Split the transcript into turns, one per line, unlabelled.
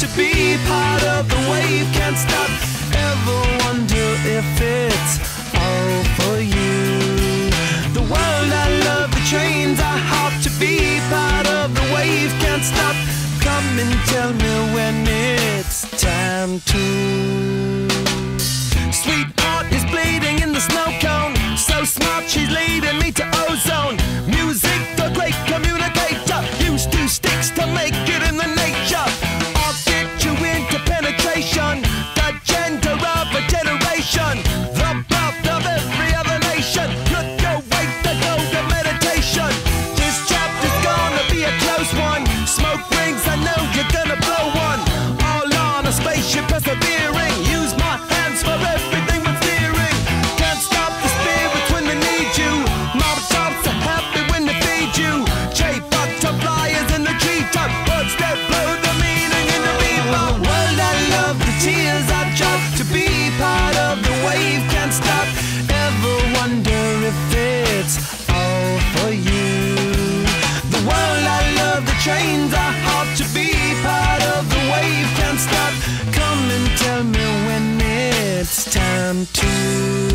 to be part of the wave. Can't stop. Ever wonder if it's all for you? The world I love, the trains I hop to be part of the wave. Can't stop. Come and tell me when it's time to. Sweetheart is bleeding in the snow cone. So smart, she's leading me to ozone. Music, the great communicator. Used two sticks to make it in the nature. Penetration. Me when it's time to.